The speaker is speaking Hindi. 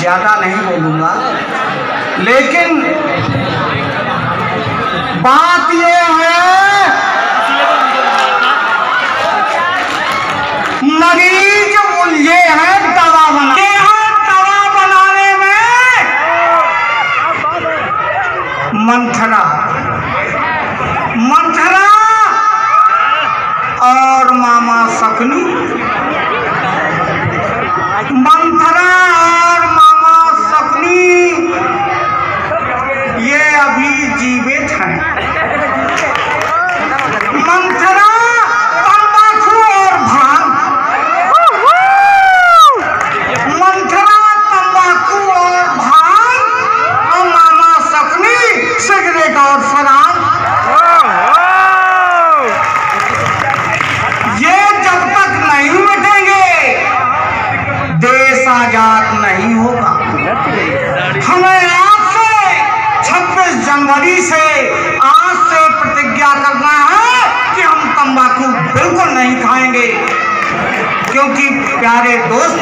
ज़्यादा नहीं बोलूँगा। लेकिन बात ये है मरीज़ ये है दवा बना। ये दवा बनाने में मंथरा। मंथरा और मामा सकनी मंथरा और मामा सकनी ये अभी जीवित हैं मंथरा तंबाकू और भाँग मंथरा तंबाकू और भाँग और मामा सकनी सिगरेट और शराब ये जब तक नहीं मिटेंगे देश आज़ाद नहीं होगा हमें आज से 26 जनवरी से आज से प्रतिज्ञा करना है कि हम तंबाकू बिल्कुल नहीं खाएँगे। क्योंकि प्यारे दोस्तों